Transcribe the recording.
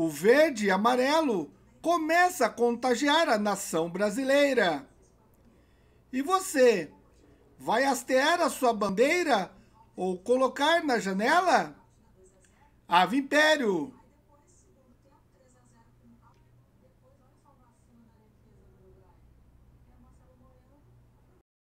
O verde e amarelo começa a contagiar a nação brasileira. E você, vai hastear a sua bandeira ou colocar na janela? Ave Império!